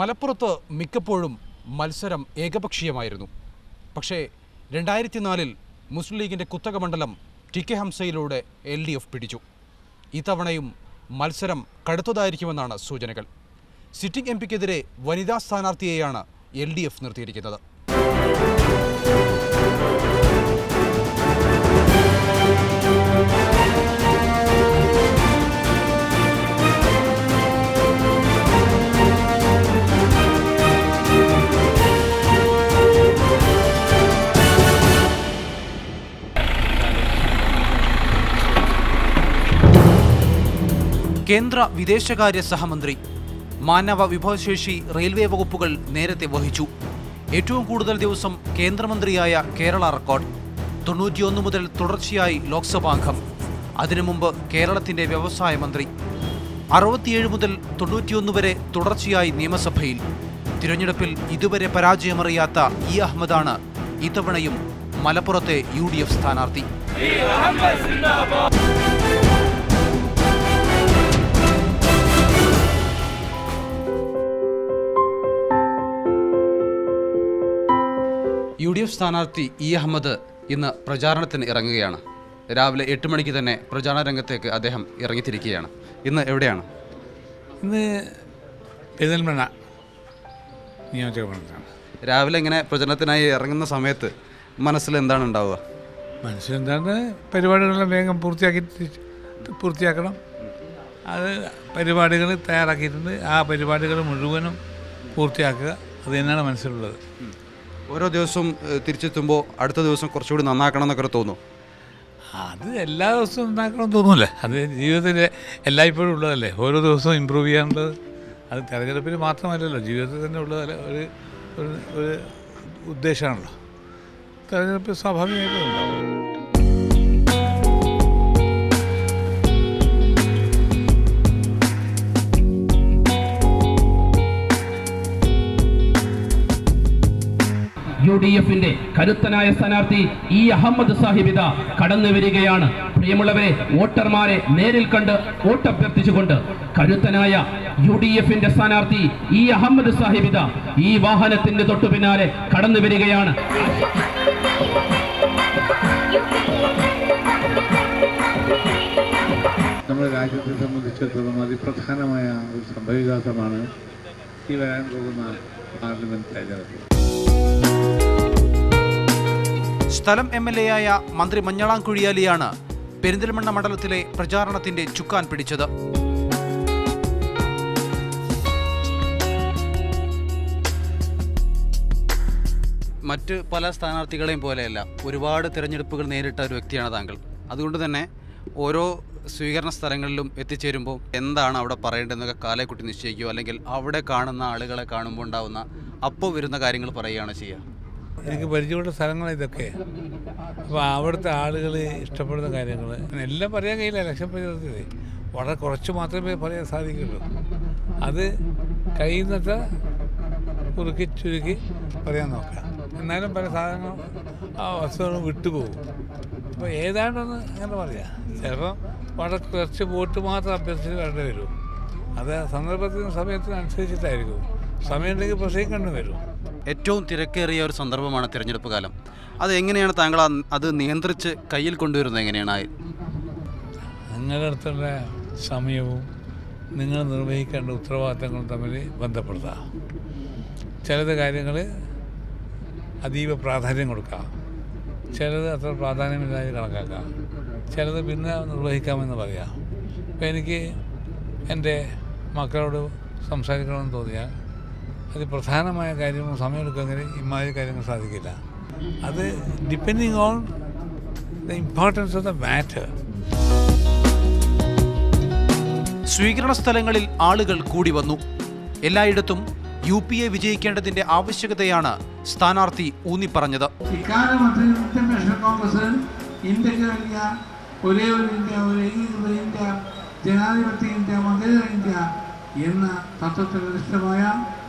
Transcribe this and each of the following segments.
മലപ്പുറത്ത് മിക്കപ്പോഴും മത്സരം ഏകപക്ഷീയമായിരുന്നു. പക്ഷേ രണ്ടായിരത്തി നാലിൽ മുസ്ലിം ലീഗിന്റെ കുത്തക മണ്ഡലം ടി കെ ഹംസയിലൂടെ എൽ ഡി എഫ് പിടിച്ചു. ഇത്തവണയും മത്സരം കടുത്തതായിരിക്കുമെന്നാണ് സൂചനകൾ. സിറ്റിംഗ് എം പിക്കെതിരെ വനിതാ സ്ഥാനാർത്ഥിയെയാണ് എൽ ഡി എഫ് നിർത്തിയിരിക്കുന്നത്. കേന്ദ്ര വിദേശകാര്യ സഹമന്ത്രി മാനവ വിഭവശേഷി റെയിൽവേ വകുപ്പുകൾ നേരത്തെ വഹിച്ചു. ഏറ്റവും കൂടുതൽ ദിവസം കേന്ദ്രമന്ത്രിയായ കേരള റെക്കോർഡ് തൊണ്ണൂറ്റിയൊന്ന് മുതൽ തുടർച്ചയായി ലോക്സഭാംഗം അതിനു മുമ്പ് കേരളത്തിന്റെ വ്യവസായ മന്ത്രി. അറുപത്തിയേഴ് മുതൽ തൊണ്ണൂറ്റിയൊന്ന് വരെ തുടർച്ചയായി നിയമസഭയിൽ. തിരഞ്ഞെടുപ്പിൽ ഇതുവരെ പരാജയമറിയാത്ത ഇ അഹമ്മദാണ് ഇത്തവണയും മലപ്പുറത്തെ യു ഡി എഫ് സ്ഥാനാർത്ഥി. എഫ് സ്ഥാനാർത്ഥി ഇ അഹമ്മദ് ഇന്ന് പ്രചാരണത്തിന് ഇറങ്ങുകയാണ്. രാവിലെ എട്ട് മണിക്ക് തന്നെ പ്രചാരണ രംഗത്തേക്ക് അദ്ദേഹം ഇറങ്ങിത്തിരിക്കുകയാണ്. ഇന്ന് എവിടെയാണ്? ഇന്ന് പെരിന്തൽമണ്ണ നിയോജകമണ്ഡലമാണ് രാവിലെ ഇങ്ങനെ പ്രചരണത്തിനായി ഇറങ്ങുന്ന സമയത്ത് മനസ്സിൽ എന്താണ് ഉണ്ടാവുക? മനസ്സിലെന്താണ് പരിപാടികളെല്ലാം വേഗം പൂർത്തിയാക്കി പൂർത്തിയാക്കണം. അത് പരിപാടികൾ തയ്യാറാക്കിയിട്ടുണ്ട്. ആ പരിപാടികൾ മുഴുവനും പൂർത്തിയാക്കുക. അത് തന്നെയാണ് മനസ്സിലുള്ളത്. ഓരോ ദിവസവും തിരിച്ചെത്തുമ്പോൾ അടുത്ത ദിവസം കുറച്ചുകൂടി നന്നാക്കണം എന്നൊക്കെ തോന്നും അത് എല്ലാ ദിവസവും നന്നാക്കണം തോന്നുന്നില്ല. അത് ജീവിതത്തിൽ എല്ലായ്പ്പോഴും ഉള്ളതല്ലേ? ഓരോ ദിവസവും ഇമ്പ്രൂവ് ചെയ്യാനുള്ളത് അത് തിരഞ്ഞെടുപ്പിൽ മാത്രമല്ലല്ലോ. ജീവിതത്തിൽ തന്നെ ഒരു ഒരു ഒരു ഉദ്ദേശമാണല്ലോ. തിരഞ്ഞെടുപ്പ് സ്വാഭാവികമായിട്ടും ഉണ്ടാവും. ഡി എഫിന്റെ കരുത്തനായ സ്ഥാനാർത്ഥി ഇ അഹമ്മദ് സാഹിബിത കടന്നു വരികയാണ്. പ്രിയമുള്ളവരെ വോട്ടർമാരെ നേരിൽ കണ്ട് വോട്ടഭ്യർത്ഥിച്ചുകൊണ്ട് കരുത്തനായ യു ഡി എഫിന്റെ സ്ഥാനാർത്ഥി ഇ അഹമ്മദ് സാഹിബിത ഈ വാഹനത്തിന്റെ തൊട്ടു പിന്നാലെ കടന്നു വരികയാണ്. നമ്മുടെ രാജ്യത്തെ സംബന്ധിച്ചിടത്തോളം അതിപ്രധാനമായ ഒരു സംഭവവികാസമാണ് ഈ വരാൻ പോകുന്ന പാർലമെന്റ് തെരഞ്ഞെടുപ്പ്. സ്ഥലം എം എൽ എ ആയ മന്ത്രി മഞ്ഞളാം കുഴിയാലിയാണ് പെരിന്തൽമണ്ണ മണ്ഡലത്തിലെ പ്രചാരണത്തിന്റെ ചുക്കാൻ പിടിച്ചത്. മറ്റ് പല സ്ഥാനാർത്ഥികളെയും പോലെയല്ല ഒരുപാട് തിരഞ്ഞെടുപ്പുകൾ നേരിട്ട ഒരു വ്യക്തിയാണ് താങ്കൾ. അതുകൊണ്ട് തന്നെ ഓരോ സ്വീകരണ സ്ഥലങ്ങളിലും എത്തിച്ചേരുമ്പോൾ എന്താണ് അവിടെ പറയേണ്ടതെന്നൊക്കെ കാലേക്കുട്ടി നിശ്ചയിക്കുക അല്ലെങ്കിൽ അവിടെ കാണുന്ന ആളുകളെ കാണുമ്പോൾ ഉണ്ടാവുന്ന അപ്പോൾ വരുന്ന കാര്യങ്ങൾ പറയുകയാണ് ചെയ്യുക. എനിക്ക് പരിചയമുള്ള സ്ഥലങ്ങൾ ഇതൊക്കെ. അപ്പോൾ അവിടുത്തെ ആളുകൾ ഇഷ്ടപ്പെടുന്ന കാര്യങ്ങൾ എല്ലാം പറയാൻ കഴിയില്ല ലക്ഷം പ്രചാരത്തിൽ വളരെ കുറച്ച് മാത്രമേ പറയാൻ സാധിക്കുള്ളൂ. അത് കഴിയുന്നത്ര കുറുക്കി ചുരുക്കി പറയാൻ നോക്കാം. എന്നാലും പല സാധനങ്ങളും ആ വസ്തുക്കളും വിട്ടുപോകും. അപ്പോൾ ഏതാണ്ടൊന്ന് അങ്ങനെ പറയാം. ചിലപ്പം വളരെ കുറച്ച് വോട്ട് മാത്രം അഭ്യർത്ഥിച്ച് വേണ്ടി വരും. അത് സന്ദർഭത്തിനും സമയത്തിനും അനുസരിച്ചിട്ടായിരിക്കും. സമയമുണ്ടെങ്കിൽ കണ്ടു വരും ഏറ്റവും തിരക്കേറിയ ഒരു സന്ദർഭമാണ് തിരഞ്ഞെടുപ്പ് കാലം. അത് എങ്ങനെയാണ് താങ്കൾ അത് നിയന്ത്രിച്ച് കയ്യിൽ കൊണ്ടുവരുന്നത് എങ്ങനെയാണ്? നിങ്ങളുടെ സമയവും നിങ്ങൾ നിർവഹിക്കേണ്ട ഉത്തരവാദിത്തങ്ങളും തമ്മിൽ ബന്ധപ്പെടുത്തുക ചിലത് കാര്യങ്ങൾ അതീവ പ്രാധാന്യം കൊടുക്കുക ചിലത് അത്ര പ്രാധാന്യമില്ലാതെ കണക്കാക്കാം. ചിലത് പിന്നെ നിർവഹിക്കാമെന്ന് പറയാം. അപ്പോൾ എനിക്ക് എന്റെ മക്കളോട് സംസാരിക്കണമെന്ന് തോന്നിയാൽ അത് പ്രധാനമായ കാര്യവും സമയമെടുക്കുമെങ്കിൽ ഇമാതിരി കാര്യങ്ങൾ സാധിക്കില്ല. അത് depending on the importance of the matter സ്വീകരണ സ്ഥലങ്ങളിൽ ആളുകൾ കൂടി വന്നു. എല്ലായിടത്തും യു പി എ വിജയിക്കേണ്ടതിന്റെ ആവശ്യകതയാണ് സ്ഥാനാർത്ഥി ഊന്നിപ്പറഞ്ഞത് പറഞ്ഞത്. ഇന്ത്യയ്ക്ക് ഒരേ ഒരു ഇന്ത്യ ഒരു ഏകീകൃത ഇന്ത്യ ജനാധിപത്യ ഇന്ത്യ മതേതര ഇന്ത്യ എന്ന തത്വത്തിൽ അധിഷ്ഠമായ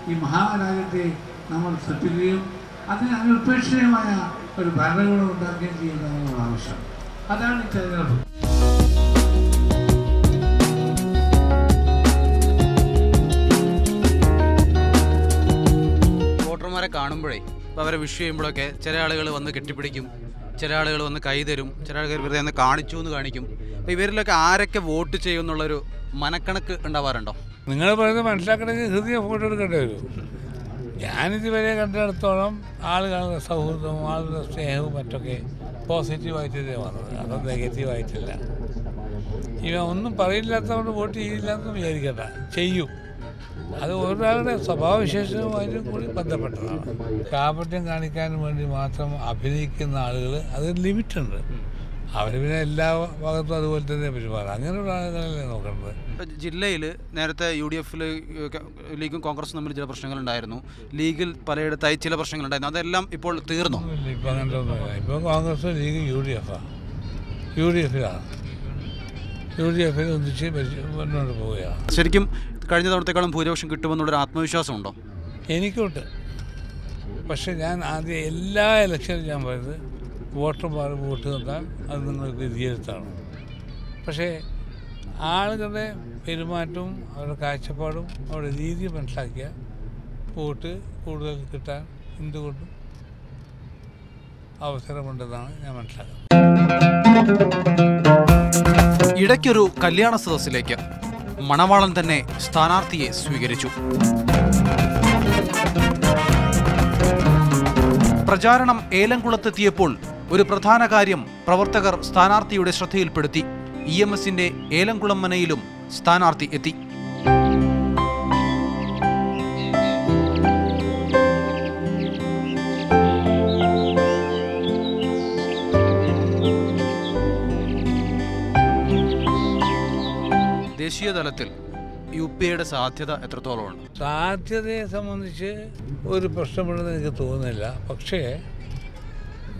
ഈ മഹാരാജ്യത്തെ നമ്മൾ സൃഷ്ടിക്കുകയും അതിന് അനിർപേക്ഷീയമായ ഒരു ഭരണകൂടം ഉണ്ടാക്കുകയും ചെയ്യുന്നതാണ് ആവശ്യം. അതാണ് തെരഞ്ഞെടുപ്പ്. കാണുമ്പോഴേ ഇപ്പോൾ അവരെ വിഷ് ചെയ്യുമ്പോഴൊക്കെ ചില ആളുകൾ വന്ന് കെട്ടിപ്പിടിക്കും ചില ആളുകൾ വന്ന് കൈ തരും ചില ആളുകൾ വെറുതെ ഒന്ന് കാണിച്ചു എന്ന് കാണിക്കും. അപ്പോൾ ഇവരിലൊക്കെ ആരൊക്കെ വോട്ട് ചെയ്യും എന്നുള്ളൊരു മനക്കണക്ക് ഉണ്ടാവാറുണ്ടോ? നിങ്ങൾ പറയുന്നത് മനസ്സിലാക്കണമെങ്കിൽ ഹൃദയ ഫോട്ടോ എടുക്കേണ്ടി വരും. ഞാനിതുവരെ കണ്ടിടത്തോളം ആളുകളുടെ സൗഹൃദവും ആളുകളുടെ സ്നേഹവും മറ്റൊക്കെ പോസിറ്റീവായിട്ടേ വന്നത്. അത് നെഗറ്റീവായിട്ടില്ല. ഇവ ഒന്നും പറയില്ലാത്തതുകൊണ്ട് വോട്ട് ചെയ്യില്ല എന്ന് വിചാരിക്കണ്ട. ചെയ്യും. അത് ഒരാളുടെ സ്വഭാവവിശേഷവുമായിട്ടും കൂടി ബന്ധപ്പെട്ടതാണ്. കാപട്യം കാണിക്കാൻ വേണ്ടി മാത്രം അഭിനയിക്കുന്ന ആളുകൾ അത് ലിമിറ്റുണ്ട്. അവർ പിന്നെ എല്ലാ ഭാഗത്തും അതുപോലെ തന്നെ പെരുമാറും. അങ്ങനെയുള്ള ആളുകളല്ലേ നോക്കേണ്ടത്. ജില്ലയിൽ നേരത്തെ യു ഡി എഫിൽ ലീഗും കോൺഗ്രസും തമ്മിൽ ചില പ്രശ്നങ്ങളുണ്ടായിരുന്നു. ലീഗിൽ പലയിടത്തായി ചില പ്രശ്നങ്ങളുണ്ടായിരുന്നു. അതെല്ലാം ഇപ്പോൾ തീർന്നു? ഇപ്പം അങ്ങനത്തെ ഒന്നുമില്ല ഇപ്പം കോൺഗ്രസ് ലീഗ് യു ഡി എഫാണ് യു ഡി എഫിലാണ് യു ഡി എഫിൽ ഒന്നിച്ച് മുന്നോട്ട് പോവുകയാണ് ശരിക്കും കഴിഞ്ഞ തവണത്തെക്കാളും ഭൂരിപക്ഷം കിട്ടുമെന്നുള്ളൊരു ആത്മവിശ്വാസമുണ്ടോ? എനിക്കുണ്ട്. പക്ഷേ ഞാൻ ആദ്യം എല്ലാ ഇലക്ഷനും ഞാൻ പറയുന്നത് വോട്ടർമാർ വോട്ട് തന്നാൽ അത് നിങ്ങൾക്ക് വിധിയെഴുത്താണ്. പക്ഷേ ആളുകളുടെ പെരുമാറ്റവും അവരുടെ കാഴ്ചപ്പാടും അവരുടെ രീതി മനസ്സിലാക്കിയ വോട്ട് കൂടുതൽ കിട്ടാൻ എന്തുകൊണ്ടും അവസരമുണ്ടെന്നാണ് ഞാൻ മനസ്സിലാക്കുന്നത്. ഇടയ്ക്കൊരു കല്യാണ സദസ്സിലേക്ക് മണവാളൻ തന്നെ സ്ഥാനാർത്ഥിയെ സ്വീകരിച്ചു. പ്രചാരണം ഏലംകുളത്തെത്തിയപ്പോൾ ഒരു പ്രധാന കാര്യം പ്രവർത്തകർ സ്ഥാനാർത്ഥിയുടെ ശ്രദ്ധയിൽപ്പെടുത്തി. ഇ എം എസിന്റെ ഏലംകുളം മനയിലും സ്ഥാനാർത്ഥി എത്തി. ദേശീയതലത്തിൽ യു പി എയുടെ സാധ്യത എത്രത്തോളമുണ്ട്? സാധ്യതയെ സംബന്ധിച്ച് ഒരു പ്രശ്നമുണ്ടെന്ന് എനിക്ക് തോന്നുന്നില്ല. പക്ഷേ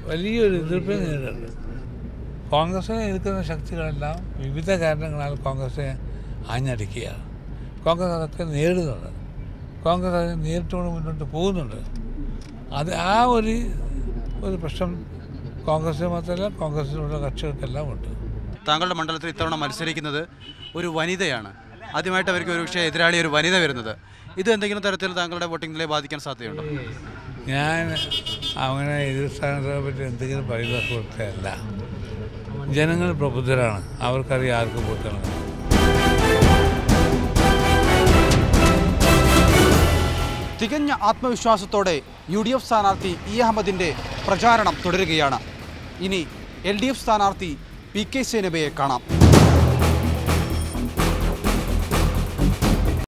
വലിയൊരു എതിർപ്പ് നേരിടുന്നുണ്ട് കോൺഗ്രസ്സിനെ എതിർക്കുന്ന ശക്തികളെല്ലാം വിവിധ കാരണങ്ങളാൽ കോൺഗ്രസ്സിനെ ആഞ്ഞടിക്കുകയാണ് കോൺഗ്രസ് അതൊക്കെ നേരിടുന്നുണ്ട്. കോൺഗ്രസ് അതിനെ നേരിട്ടുകൊണ്ട് മുന്നോട്ട് പോകുന്നുണ്ട്. അത് ആ ഒരു ഒരു പ്രശ്നം കോൺഗ്രസിന് മാത്രമല്ല കോൺഗ്രസ്സിലുള്ള കക്ഷികൾക്കെല്ലാം ഉണ്ട്. താങ്കളുടെ മണ്ഡലത്തിൽ ഇത്തവണ മത്സരിക്കുന്നത് ഒരു വനിതയാണ്. ആദ്യമായിട്ട് അവർക്ക് ഒരു പക്ഷേ എതിരാളി ഒരു വനിത വരുന്നത്. ഇത് എന്തെങ്കിലും തരത്തിൽ താങ്കളുടെ വോട്ടിങ്ങിലെ ബാധിക്കാൻ സാധ്യതയുണ്ടോ? ഞാൻ അങ്ങനെ എതിർ സ്ഥാനത്തെ പറ്റി എന്തെങ്കിലും പറയുന്ന സുഹൃത്തല്ല ജനങ്ങൾ പ്രബുദ്ധരാണ്. അവർക്കറിയാം ആർക്ക് പൊട്ടണം തികഞ്ഞ ആത്മവിശ്വാസത്തോടെ യു ഡി എഫ് സ്ഥാനാർത്ഥി ഇ അഹമ്മദിന്റെ പ്രചാരണം തുടരുകയാണ്. ഇനി എൽ ഡി എഫ് സ്ഥാനാർത്ഥി പി കെ സേനബയെ കാണാം.